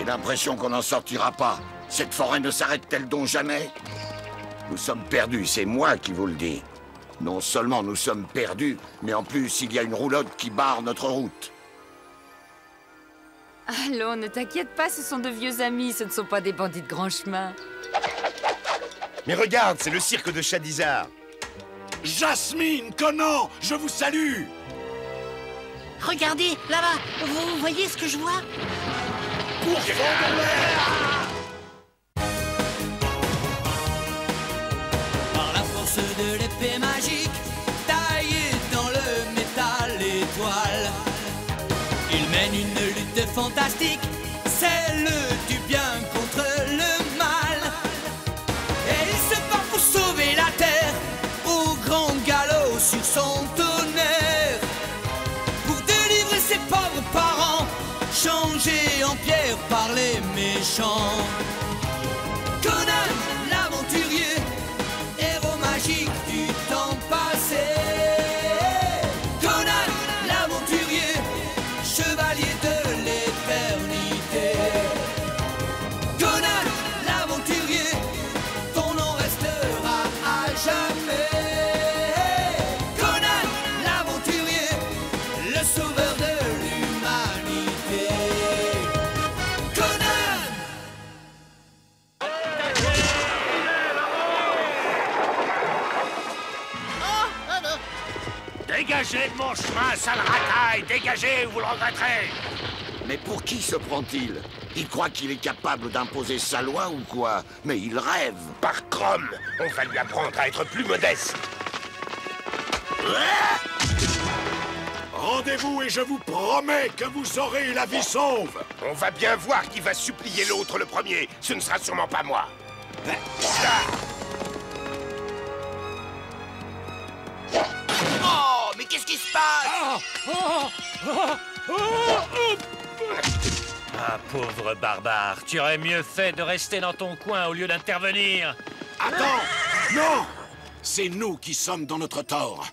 J'ai l'impression qu'on n'en sortira pas. Cette forêt ne s'arrête-t-elle donc jamais? Nous sommes perdus, c'est moi qui vous le dis. Non seulement nous sommes perdus, mais en plus il y a une roulotte qui barre notre route. Allons, ne t'inquiète pas, ce sont de vieux amis, ce ne sont pas des bandits de grand chemin. Mais regarde, c'est le cirque de Chadizar. Jasmine, Conan, je vous salue Regardez, là-bas, vous voyez ce que je vois? Par la force de l'épée magique, taillée dans le métal étoile, il mène une lutte fantastique, par les méchants. Dégagez de mon chemin, sale racaille Dégagez ou vous le regretterez Mais pour qui se prend-il? Il croit qu'il est capable d'imposer sa loi ou quoi? Mais il rêve Par Chrome, on va lui apprendre à être plus modeste. Rendez-vous et je vous promets que vous aurez la vie sauve On va bien voir qui va supplier l'autre le premier. Ce ne sera sûrement pas moi. Oh, qui se passe Ah, pauvre barbare, tu aurais mieux fait de rester dans ton coin au lieu d'intervenir. Attends. Non. C'est nous qui sommes dans notre tort.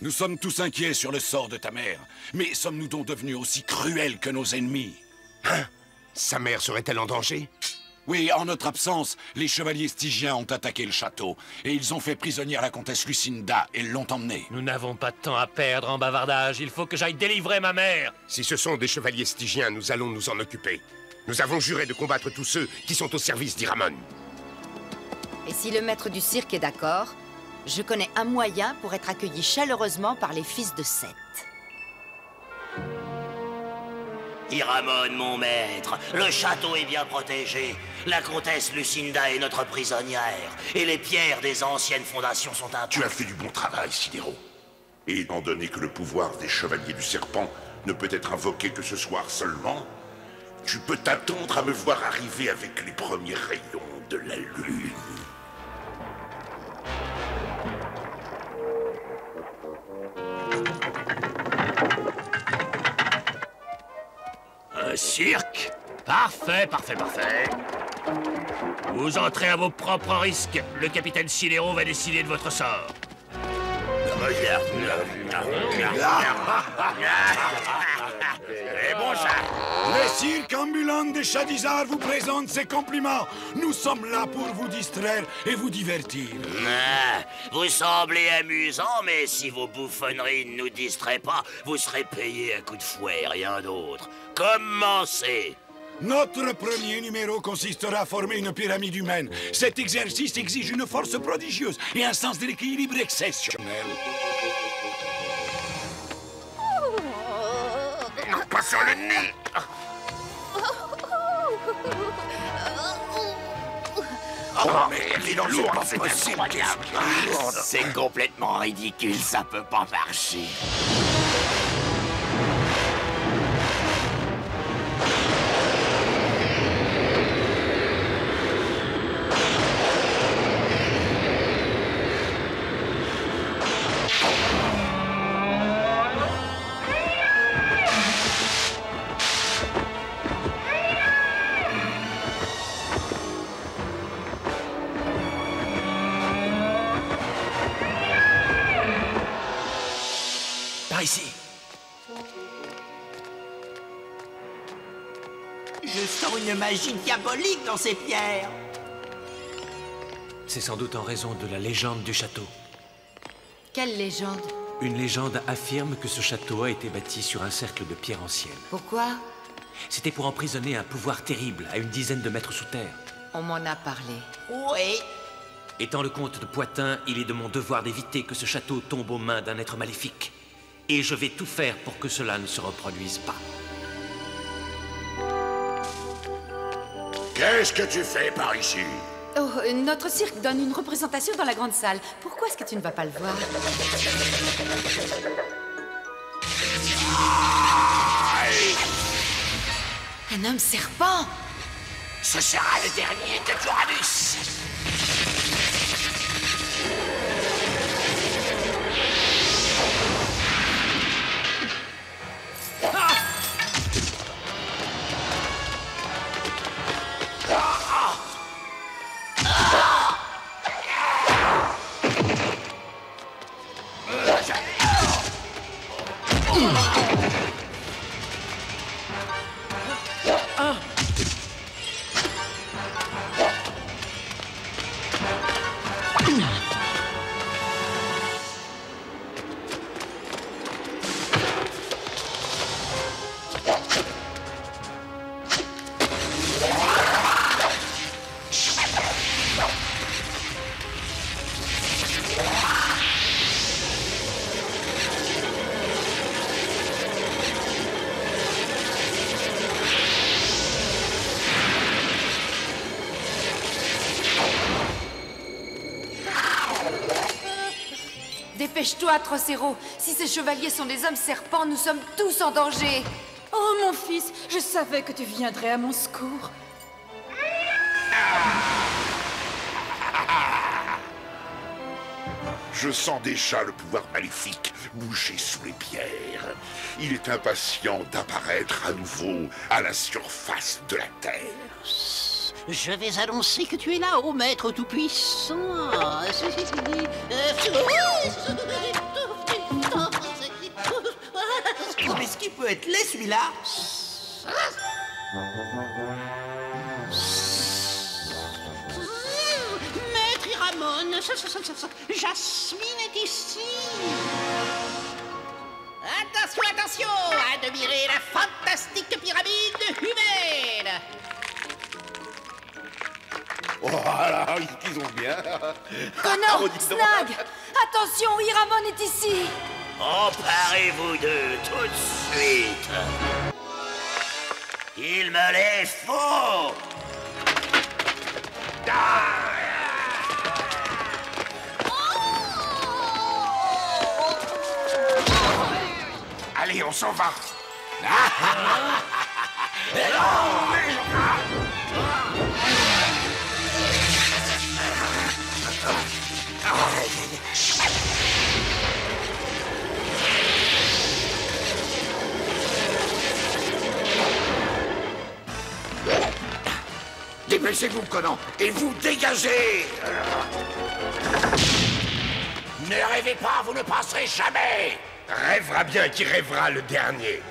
Nous sommes tous inquiets sur le sort de ta mère. Mais sommes-nous donc devenus aussi cruels que nos ennemis? Sa mère serait-elle en danger? Oui, en notre absence, les chevaliers stygiens ont attaqué le château. Et ils ont fait prisonnière la comtesse Lucinda et l'ont emmenée. Nous n'avons pas de temps à perdre en bavardage, il faut que j'aille délivrer ma mère Si ce sont des chevaliers stygiens, nous allons nous en occuper. Nous avons juré de combattre tous ceux qui sont au service d'Iramon. Et si le maître du cirque est d'accord, je connais un moyen pour être accueilli chaleureusement par les fils de Seth. Iramon, mon maître, le château est bien protégé. La comtesse Lucinda est notre prisonnière. Et les pierres des anciennes fondations sont intactes. Tu as fait du bon travail, Sidero. Et étant donné que le pouvoir des chevaliers du serpent ne peut être invoqué que ce soir seulement, tu peux t'attendre à me voir arriver avec les premiers rayons de la lune. Parfait, parfait, parfait. Vous entrez à vos propres risques. Le capitaine Silero va décider de votre sort. Eh bon, ça Le cirque ambulant de Chadizar vous présente ses compliments. Nous sommes là pour vous distraire et vous divertir. Ah, vous semblez amusant, mais si vos bouffonneries ne nous distraient pas, vous serez payé à coups de fouet, rien d'autre. Commencez Notre premier numéro consistera à former une pyramide humaine. Cet exercice exige une force prodigieuse et un sens de l'équilibre exceptionnel. Non, pas sur le nez Oh, mais dis donc, c'est possible C'est complètement ridicule, ça peut pas marcher. Magie diabolique dans ces pierres. C'est sans doute en raison de la légende du château. Quelle légende? Une légende affirme que ce château a été bâti sur un cercle de pierres anciennes. Pourquoi? C'était pour emprisonner un pouvoir terrible à une dizaine de mètres sous terre. On m'en a parlé. Oui. Étant le comte de Poitin, il est de mon devoir d'éviter que ce château tombe aux mains d'un être maléfique. Et je vais tout faire pour que cela ne se reproduise pas. Qu'est-ce que tu fais par ici? Oh, euh, notre cirque donne une représentation dans la grande salle. Pourquoi est-ce que tu ne vas pas le voir? Un homme serpent Ce sera le dernier de Uranus. Dépêche-toi, Trocero. Si ces chevaliers sont des hommes serpents, nous sommes tous en danger. Oh, mon fils, je savais que tu viendrais à mon secours. Je sens déjà le pouvoir maléfique bouger sous les pierres. Il est impatient d'apparaître à nouveau à la surface de la Terre. Je vais annoncer que tu es là, ô maître tout-puissant. Mais est-ce qu'il peut être laid, celui-là Maître Iramon, Jasmine est ici. Attention, attention, admirer la fantastique pyramide humaine. Voilà, ils ont bien. Connor, Oh. Snag Attention, Iramon est ici Emparez-vous d'eux tout de suite. Il me les faut. Allez, on s'en va. Dépêchez-vous, Conan, et vous dégagez Ne rêvez pas, vous ne passerez jamais. Rêvera bien qui rêvera le dernier.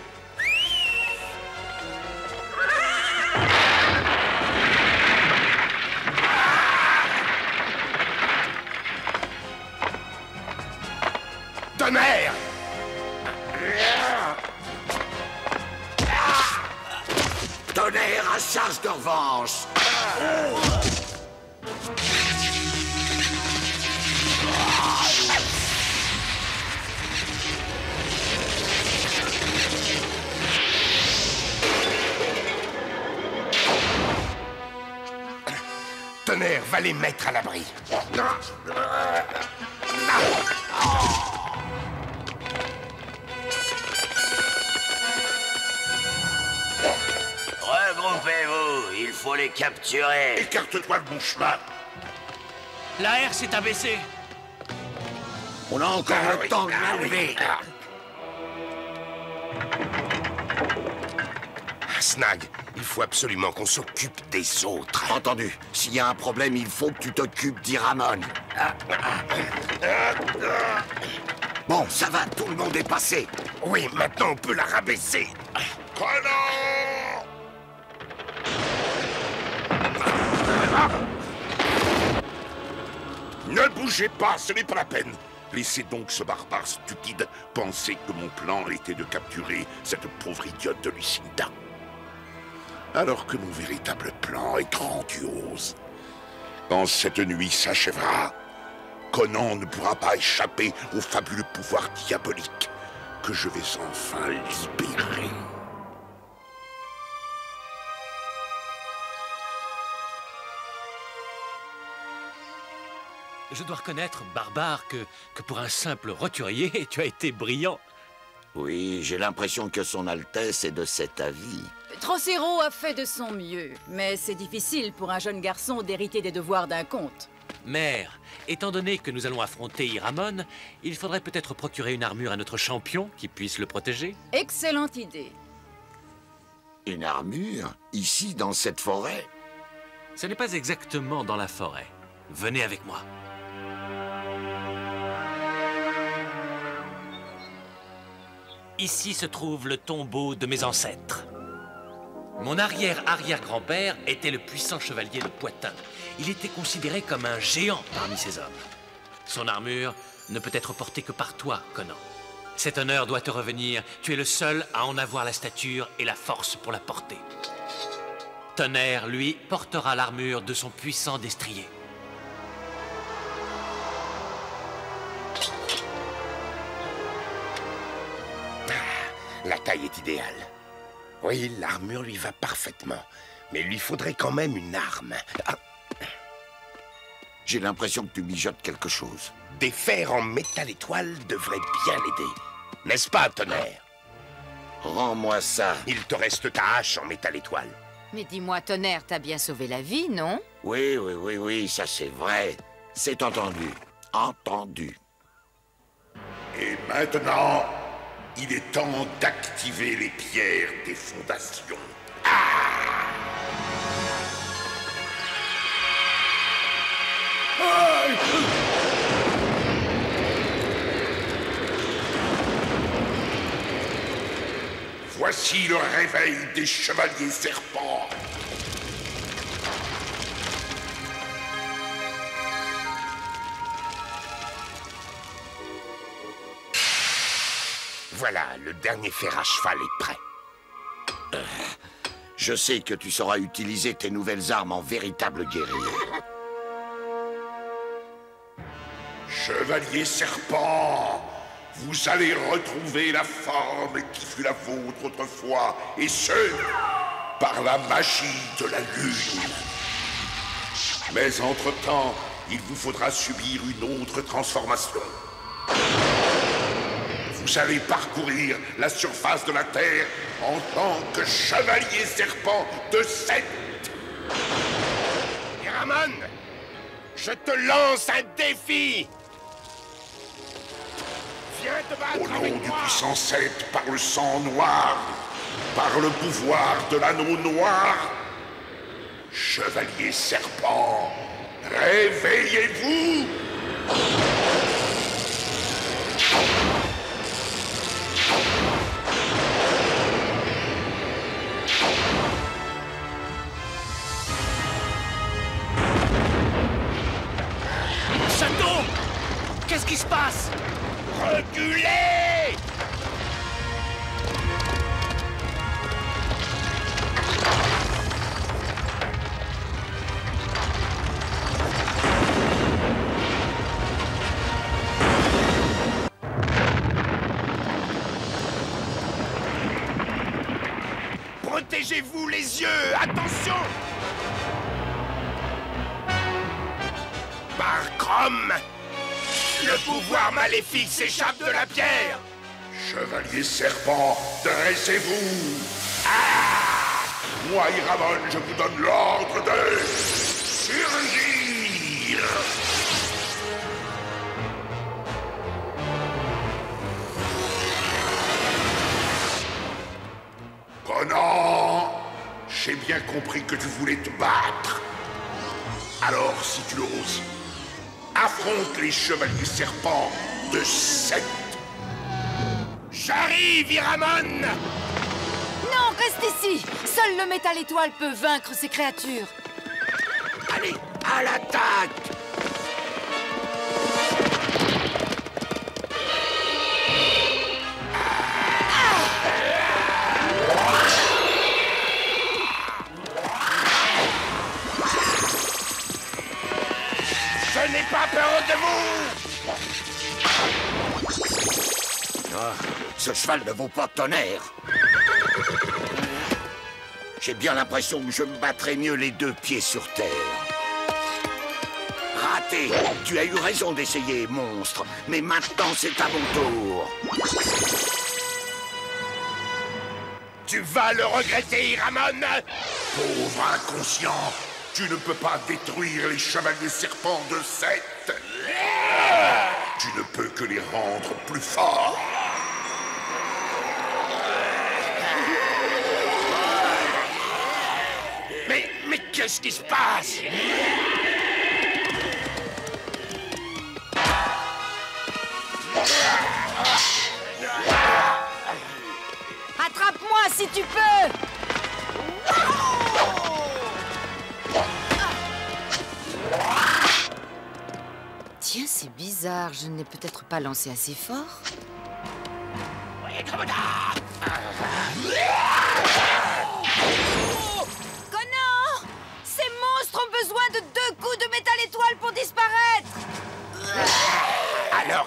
Tonnerre Charge de revanche. Tonnerre va les mettre à l'abri. Regroupez-vous, faut les capturer. Écarte-toi de mon chemin. La R s'est abaissée. On a encore Ah le oui, temps de ah l'enlever ah. Ah, Snag, il faut absolument qu'on s'occupe des autres. Entendu. S'il y a un problème, il faut que tu t'occupes d'Iramon. Bon, ça va, tout le monde est passé. Oui, maintenant on peut la rabaisser. Conan bougez pas, ce n'est pas la peine. Laissez donc ce barbare stupide penser que mon plan était de capturer cette pauvre idiote de Lucinda. Alors que mon véritable plan est grandiose. Quand cette nuit s'achèvera, Conan ne pourra pas échapper au fabuleux pouvoir diabolique que je vais enfin libérer. Je dois reconnaître, barbare, que, que pour un simple roturier, tu as été brillant. Oui, j'ai l'impression que son Altesse est de cet avis. Trocero a fait de son mieux, mais c'est difficile pour un jeune garçon d'hériter des devoirs d'un comte. Mère, étant donné que nous allons affronter Iramon, il faudrait peut-être procurer une armure à notre champion qui puisse le protéger. Excellente idée. Une armure Ici, dans cette forêt? Ce n'est pas exactement dans la forêt. Venez avec moi. Ici se trouve le tombeau de mes ancêtres. Mon arrière-arrière-grand-père était le puissant chevalier de Poitin. Il était considéré comme un géant parmi ses hommes. Son armure ne peut être portée que par toi, Conan. Cet honneur doit te revenir. Tu es le seul à en avoir la stature et la force pour la porter. Tonnerre, lui, portera l'armure de son puissant destrier. La taille est idéale. Oui, l'armure lui va parfaitement. Mais il lui faudrait quand même une arme. Ah, J'ai l'impression que tu mijotes quelque chose. des fers en métal étoile devraient bien l'aider. N'est-ce pas, tonnerre? Rends-moi ça. Il te reste ta hache en métal étoile. Mais dis-moi, Tonnerre, t'as bien sauvé la vie, non? Oui, oui, oui, oui, ça c'est vrai. C'est entendu. Entendu. Et maintenant, il est temps d'activer les pierres des fondations. Voici le réveil des chevaliers serpents. Voilà, le dernier fer à cheval est prêt. Je sais que tu sauras utiliser tes nouvelles armes en véritable guerrier. Chevalier serpent, vous allez retrouver la forme qui fut la vôtre autrefois, et ce, par la magie de la lune. Mais entre-temps, il vous faudra subir une autre transformation. Vous allez parcourir la surface de la Terre en tant que chevalier serpent de sept. Ramon, je te lance un défi. Viens te battre Au nom avec du moi. puissant Seth, par le sang noir, par le pouvoir de l'anneau noir, chevalier serpent, réveillez-vous Qu'est-ce qui se passe? Reculez! Protégez-vous les yeux Attention! Par Chrome Le pouvoir maléfique s'échappe de la pierre. Chevalier serpent, dressez-vous. Ah Moi, Iramon, je vous donne l'ordre de surgir. Conan J'ai bien compris que tu voulais te battre. Alors, si tu l'oses, affronte les chevaliers serpents de sept. J'arrive, Iramon Non, reste ici Seul le métal étoile peut vaincre ces créatures. Allez, À l'attaque Ah, ce cheval ne vaut pas tonnerre. J'ai bien l'impression que je me battrais mieux les deux pieds sur terre. Raté Tu as eu raison d'essayer, monstre. Mais maintenant, c'est à mon tour. Tu vas le regretter, Iramon Pauvre inconscient, tu ne peux pas détruire les chevaliers serpents de Seth. Tu ne peux que les rendre plus forts. Mais, mais qu'est-ce qui se passe? Attrape-moi si tu peux Tiens, c'est bizarre. Je ne l'ai peut-être pas lancé assez fort.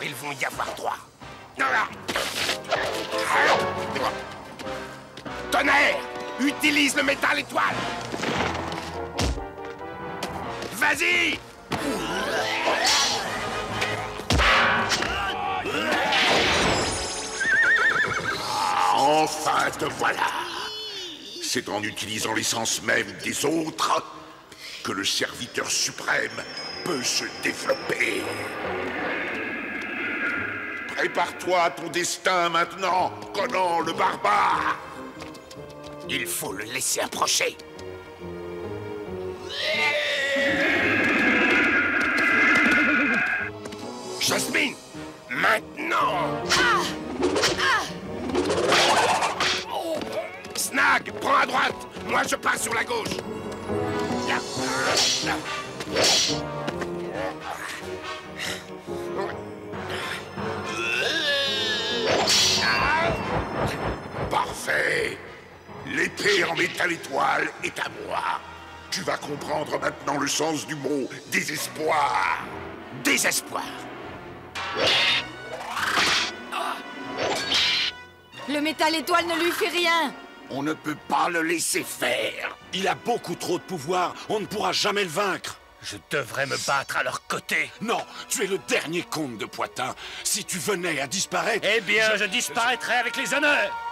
Alors ils vont y avoir droit. Tonnerre Utilise le métal étoile Vas-y Enfin te voilà. C'est en utilisant l'essence même des autres que le serviteur suprême peut se développer. Prépare-toi ton destin maintenant, Conan le barbare. Il faut le laisser approcher. Jasmine Maintenant Snag, prends à droite Moi je passe sur la gauche L'épée en métal étoile est à moi. Tu vas comprendre maintenant le sens du mot désespoir. Désespoir Le métal étoile ne lui fait rien On ne peut pas le laisser faire. Il a beaucoup trop de pouvoir. On ne pourra jamais le vaincre. Je devrais me battre à leur côté. Non, tu es le dernier comte de Poitin. Si tu venais à disparaître... Eh bien, je, disparaîtrai avec les honneurs.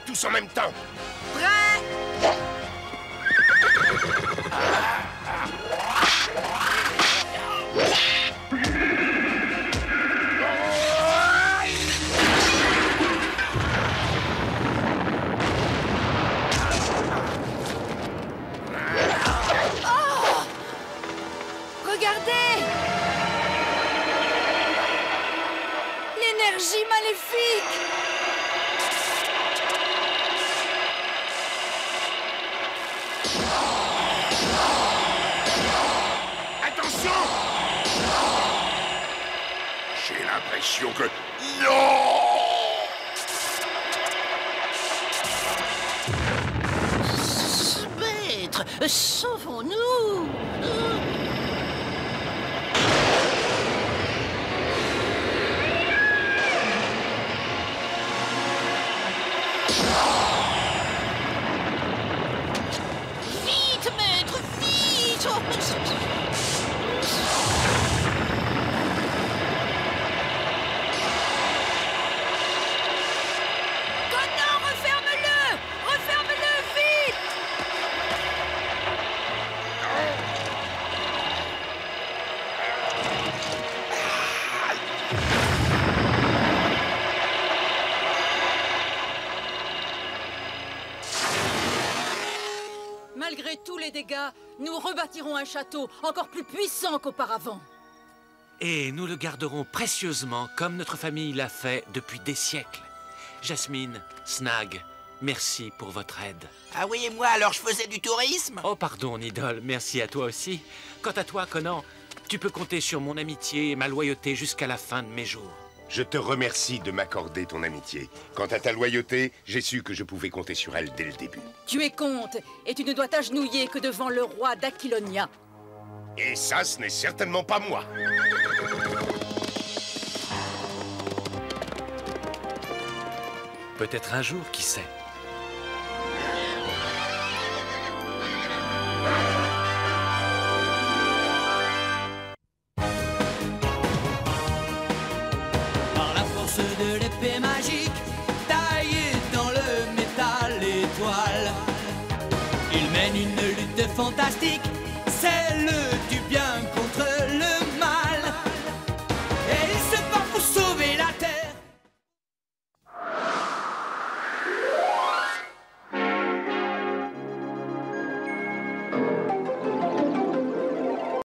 Tous en même temps うん! Malgré tous les dégâts, nous rebâtirons un château encore plus puissant qu'auparavant. Et nous le garderons précieusement comme notre famille l'a fait depuis des siècles. Jasmine, Snag, merci pour votre aide. Ah oui, et moi, alors je faisais du tourisme? Oh pardon, Nidole, merci à toi aussi. Quant à toi, Conan, tu peux compter sur mon amitié et ma loyauté jusqu'à la fin de mes jours. Je te remercie de m'accorder ton amitié. Quant à ta loyauté, j'ai su que je pouvais compter sur elle dès le début. Tu es comte, et tu ne dois t'agenouiller que devant le roi d'Aquilonia. Et ça, ce n'est certainement pas moi. Peut-être un jour, qui sait fantastique, celle du bien